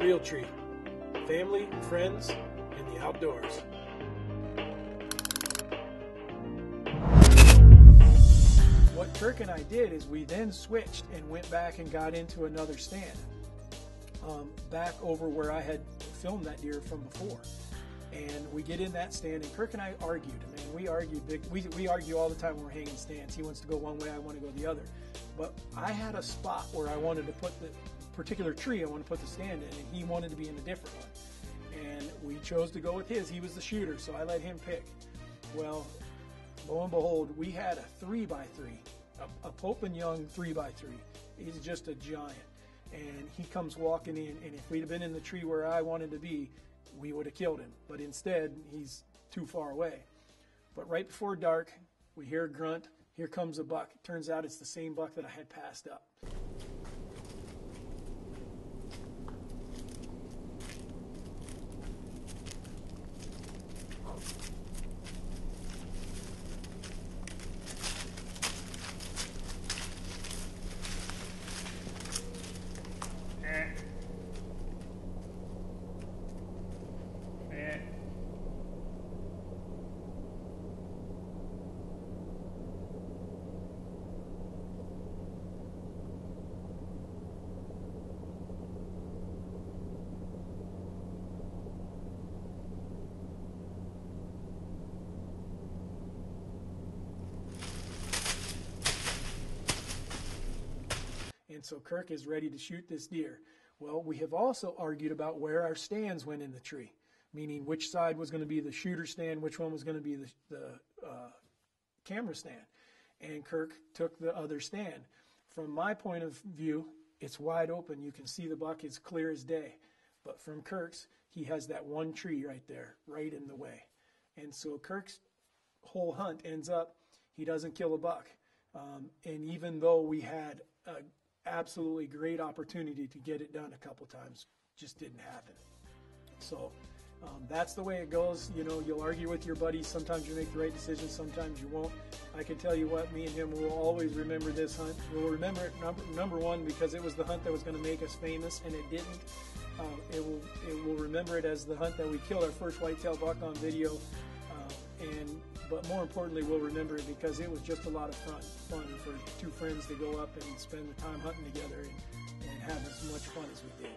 Realtree. Family, friends, and the outdoors. What Kirk and I did is we then switched and went back and got into another stand. Um, back over where I had filmed that deer from before. And we get in that stand, and Kirk and I argued. Man, we argued big. We, we argue all the time when we're hanging stands. He wants to go one way, I want to go the other. But I had a spot where I wanted to put the particular tree I want to put the stand in, and he wanted to be in a different one. And we chose to go with his. He was the shooter, so I let him pick. Well, lo and behold, we had a three by three, a, a Pope and Young three by three. He's just a giant. And he comes walking in, and if we'd have been in the tree where I wanted to be, we would have killed him. But instead, he's too far away. But right before dark, we hear a grunt. Here comes a buck. Turns out it's the same buck that I had passed up. And so Kirk is ready to shoot this deer. Well, we have also argued about where our stands went in the tree, meaning which side was going to be the shooter stand, which one was going to be the, the uh, camera stand. And Kirk took the other stand. From my point of view, it's wide open. You can see the buck is clear as day. But from Kirk's, he has that one tree right there, right in the way. And so Kirk's whole hunt ends up, he doesn't kill a buck. Um, and even though we had a absolutely great opportunity to get it done a couple times. Just didn't happen. So um, that's the way it goes. You know, you'll argue with your buddies. Sometimes you make the right decision, sometimes you won't. I can tell you what, me and him will always remember this hunt. We'll remember it number, number one because it was the hunt that was going to make us famous, and it didn't. Um, it will it will remember it as the hunt that we killed our first whitetail buck on video, and but more importantly, we'll remember it because it was just a lot of fun. Fun for two friends to go up and spend the time hunting together and, and have as much fun as we did.